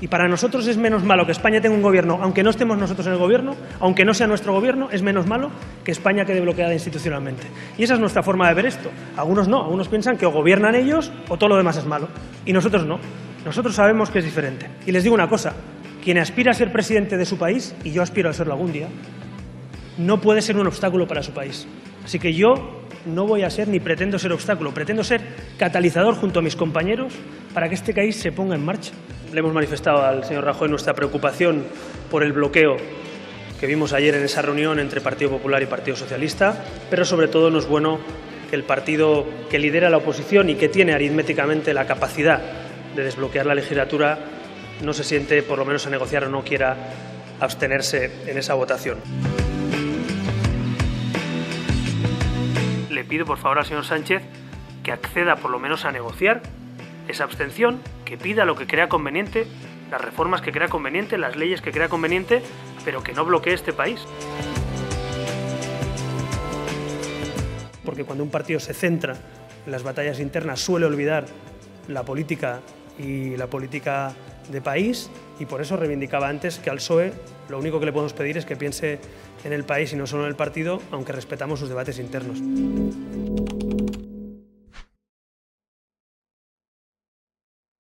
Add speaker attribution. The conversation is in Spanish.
Speaker 1: Y para nosotros es menos malo que España tenga un gobierno, aunque no estemos nosotros en el gobierno, aunque no sea nuestro gobierno, es menos malo que España quede bloqueada institucionalmente. Y esa es nuestra forma de ver esto. Algunos no, algunos piensan que o gobiernan ellos o todo lo demás es malo. Y nosotros no. Nosotros sabemos que es diferente. Y les digo una cosa, quien aspira a ser presidente de su país, y yo aspiro a serlo algún día, no puede ser un obstáculo para su país. Así que yo no voy a ser ni pretendo ser obstáculo, pretendo ser catalizador junto a mis compañeros para que este país se ponga en marcha. Le hemos manifestado al señor Rajoy nuestra preocupación por el bloqueo que vimos ayer en esa reunión entre Partido Popular y Partido Socialista, pero sobre todo no es bueno que el partido que lidera la oposición y que tiene aritméticamente la capacidad de desbloquear la legislatura no se siente, por lo menos a negociar o no quiera abstenerse en esa votación. Le pido por favor al señor Sánchez que acceda por lo menos a negociar esa abstención, que pida lo que crea conveniente, las reformas que crea conveniente, las leyes que crea conveniente, pero que no bloquee este país. Porque cuando un partido se centra en las batallas internas suele olvidar la política y la política de país y por eso reivindicaba antes que al PSOE lo único que le podemos pedir es que piense en el país y no solo en el partido, aunque respetamos sus debates internos.